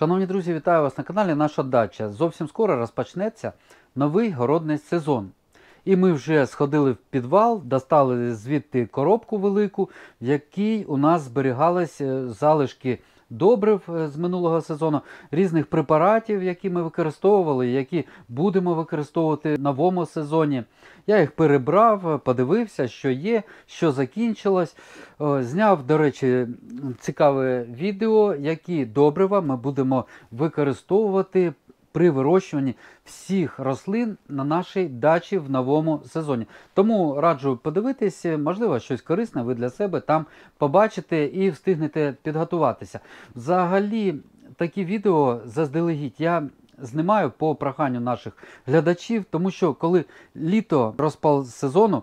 Шановні друзі, вітаю вас на каналі Наша Дача. Зовсім скоро розпочнеться новий городний сезон. І ми вже сходили в підвал, достали звідти коробку велику, в якій у нас зберігались залишки добрив е, з минулого сезону, різних препаратів, які ми використовували, які будемо використовувати в новому сезоні. Я їх перебрав, подивився, що є, що закінчилось. Зняв, до речі, цікаве відео, які добрива ми будемо використовувати при вирощуванні всіх рослин на нашій дачі в новому сезоні. Тому раджу подивитись, можливо, щось корисне ви для себе там побачите і встигнете підготуватися. Взагалі, такі відео заздалегідь я знімаю по проханню наших глядачів, тому що коли літо розпал сезону,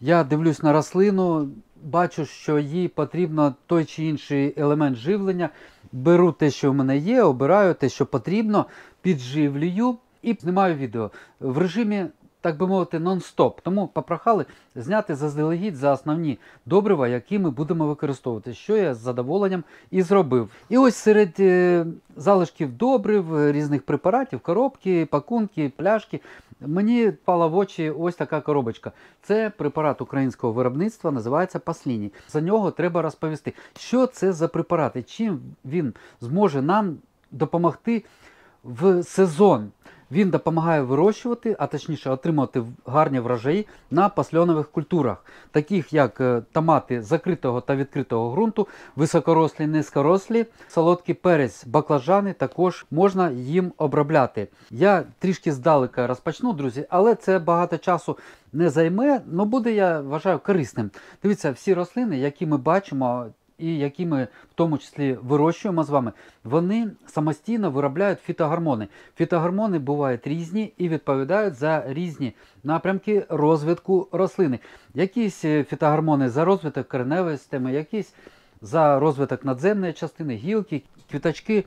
я дивлюсь на рослину, бачу, що їй потрібно той чи інший елемент живлення. Беру те, що в мене є, обираю те, що потрібно, підживлюю і знімаю відео. В режимі, так би мовити, нон-стоп. Тому попрохали зняти заздалегідь за основні добрива, які ми будемо використовувати, що я з задоволенням і зробив. І ось серед е, залишків добрив, е, різних препаратів, коробки, пакунки, пляшки. Мені впала в очі ось така коробочка. Це препарат українського виробництва, називається Пасліні. За нього треба розповісти, що це за препарат і чим він зможе нам допомогти в сезон. Він допомагає вирощувати, а точніше отримати гарні врожаї на пасльонових культурах, таких як е, томати закритого та відкритого ґрунту, високорослі, низькорослі, солодкий перець, баклажани також можна їм обробляти. Я трішки здалека розпочну, друзі, але це багато часу не займе, але буде, я вважаю, корисним. Дивіться, всі рослини, які ми бачимо і які ми в тому числі вирощуємо з вами, вони самостійно виробляють фітогормони. Фітогормони бувають різні і відповідають за різні напрямки розвитку рослини. Якісь е, фітогормони за розвиток кореневої системи, якісь за розвиток надземної частини, гілки, квіточки,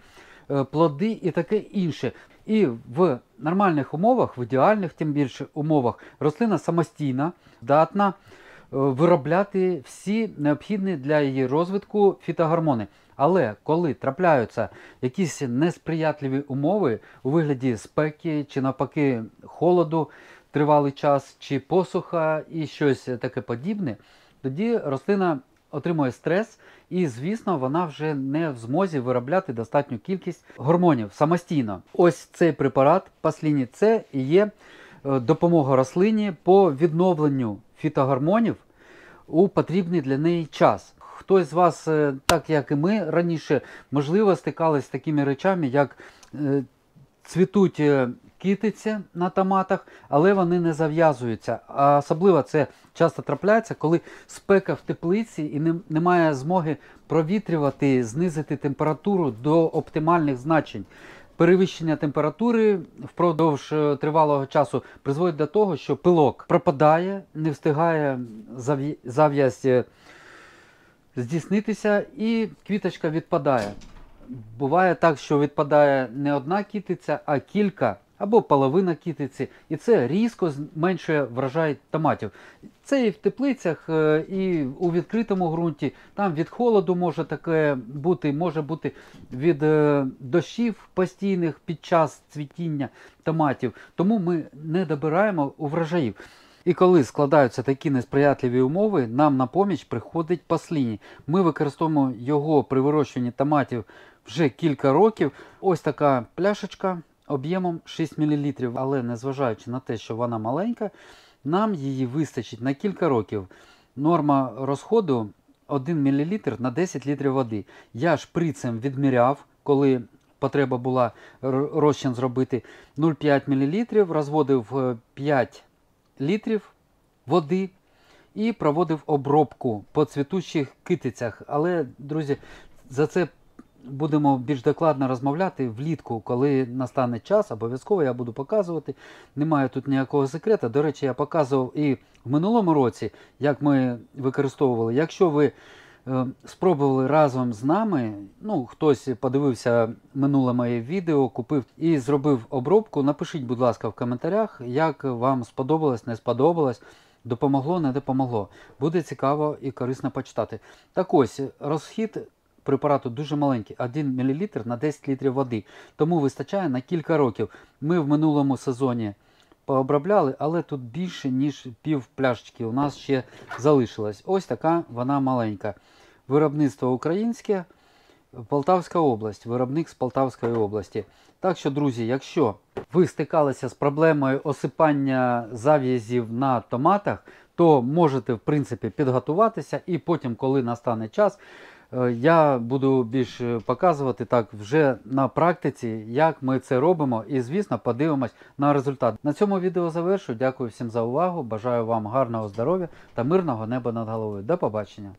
е, плоди і таке інше. І в нормальних умовах, в ідеальних тим більше умовах, рослина самостійна, здатна виробляти всі необхідні для її розвитку фітогормони. Але коли трапляються якісь несприятливі умови у вигляді спеки чи навпаки холоду тривалий час, чи посуха і щось таке подібне, тоді рослина отримує стрес, і, звісно, вона вже не в змозі виробляти достатню кількість гормонів самостійно. Ось цей препарат пасліні це і є е, допомога рослині по відновленню фітогормонів у потрібний для неї час. Хтось з вас, е, так як і ми раніше, можливо, стикались з такими речами, як е, цвітуть е, китиці на томатах, але вони не зав'язуються. А особливо це часто трапляється, коли спека в теплиці і немає змоги провітрювати, знизити температуру до оптимальних значень. Перевищення температури впродовж е, тривалого часу призводить до того, що пилок пропадає, не встигає зав'язь е, здійснитися, і квіточка відпадає. Буває так, що відпадає не одна кітиця, а кілька або половина кітиці. І це різко зменшує врожай томатів. Це і в теплицях, е, і у відкритому ґрунті. Там від холоду може таке бути, може бути від е, дощів постійних під час цвітіння томатів. Тому ми не добираємо у врожаїв. І коли складаються такі несприятливі умови, нам на поміч приходить пасліні. Ми використовуємо його при вирощуванні томатів вже кілька років. Ось така пляшечка об'ємом 6 мл, але незважаючи на те, що вона маленька, нам її вистачить на кілька років. Норма розходу 1 мл на 10 літрів води. Я шприцем відміряв, коли потреба була розчин зробити 0,5 мл, розводив 5 е, літрів води. І проводив обробку по цвітучих китицях. Але, друзі, за це будемо більш докладно розмовляти влітку, коли настане час, обов'язково я буду показувати. Немає тут ніякого секрета. До речі, я показував і в минулому році, як ми використовували. Якщо ви е, спробували разом з нами, ну хтось подивився минуле моє відео, купив і зробив обробку. Напишіть, будь ласка, в коментарях, як вам сподобалось, не сподобалось. Допомогло, не допомогло. Буде цікаво і корисно почитати. Так ось, розхід препарату дуже маленький, 1 мл на 10 літрів води. Тому вистачає на кілька років. Ми в минулому сезоні пообробляли, але тут більше, ніж пів пляшечки у нас ще залишилось. Ось така вона маленька. Виробництво українське, Полтавська область, виробник з Полтавської області. Так що, друзі, якщо ви стикалися з проблемою осипання зав'язів на томатах, то можете в принципі підготуватися, і потім, коли настане час, я буду більш е, показувати так вже на практиці, як ми це робимо, і звісно подивимось на результат. На цьому відео завершу. Дякую всім за увагу. Бажаю вам гарного здоров'я та мирного неба над головою. До побачення.